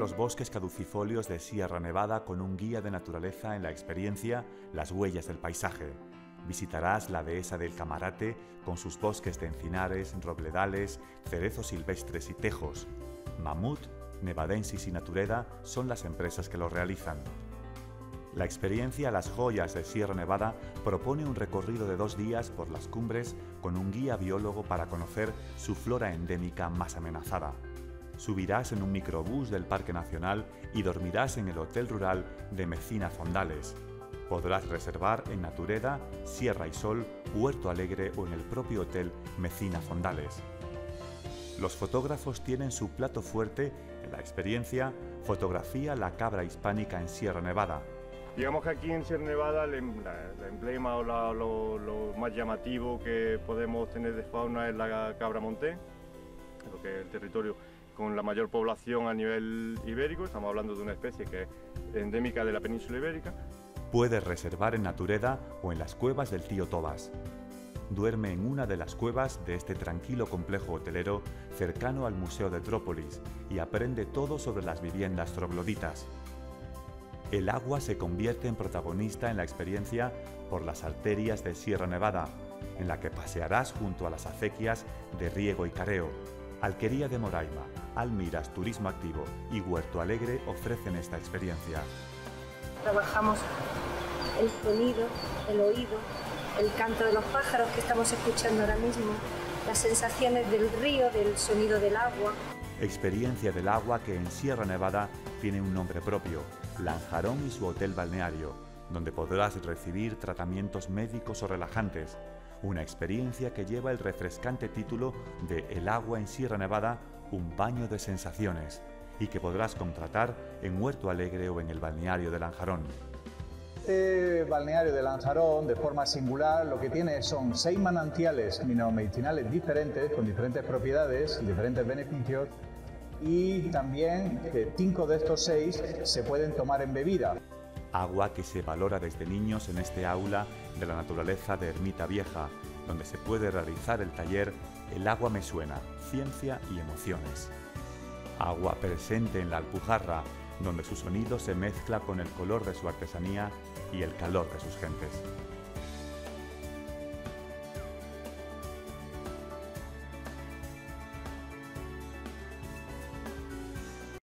los bosques caducifolios de Sierra Nevada con un guía de naturaleza en la experiencia Las huellas del paisaje. Visitarás la dehesa del Camarate con sus bosques de encinares, robledales, cerezos silvestres y tejos. Mamut, Nevadensis y Natureda son las empresas que lo realizan. La experiencia Las Joyas de Sierra Nevada propone un recorrido de dos días por las cumbres con un guía biólogo para conocer su flora endémica más amenazada. Subirás en un microbús del Parque Nacional y dormirás en el Hotel Rural de Mecina Fondales. Podrás reservar en Natureda, Sierra y Sol, Huerto Alegre o en el propio Hotel Mecina Fondales. Los fotógrafos tienen su plato fuerte en la experiencia Fotografía la cabra hispánica en Sierra Nevada, Digamos que aquí en Sierra Nevada el, em, emblema o lo, más llamativo que podemos tener de fauna es la cabra monté, lo que es el territorio con la mayor población a nivel ibérico, estamos hablando de una especie que es endémica de la península ibérica. Puedes reservar en Natureda o en las cuevas del tío Tobas. Duerme en una de las cuevas de este tranquilo complejo hotelero cercano al Museo de Trópolis y aprende todo sobre las viviendas trogloditas el agua se convierte en protagonista en la experiencia por las arterias de Sierra Nevada, en la que pasearás junto a las acequias de Riego y Careo. Alquería de Moraima, Almiras Turismo Activo y Huerto Alegre ofrecen esta experiencia. Trabajamos el sonido, el oído, el canto de los pájaros que estamos escuchando ahora mismo, las sensaciones del río, del sonido del agua. Experiencia del agua que en Sierra Nevada tiene un nombre propio, Lanjarón y su hotel balneario, donde podrás recibir tratamientos médicos o relajantes, una experiencia que lleva el refrescante título de El agua en Sierra Nevada, un baño de sensaciones, y que podrás contratar en Huerto Alegre o en el balneario de Lanjarón. Este balneario de Lanjarón, de forma singular, lo que tiene son seis manantiales mineromedicinales diferentes, con diferentes propiedades, diferentes beneficios, y también que cinco de estos seis se pueden tomar en bebida. Agua que se valora desde niños en este aula de la naturaleza de Ermita Vieja, donde se puede realizar el taller El agua me suena, ciencia y emociones. Agua presente en la Alpujarra, donde su sonido se mezcla con el color de su artesanía y el calor de sus gentes.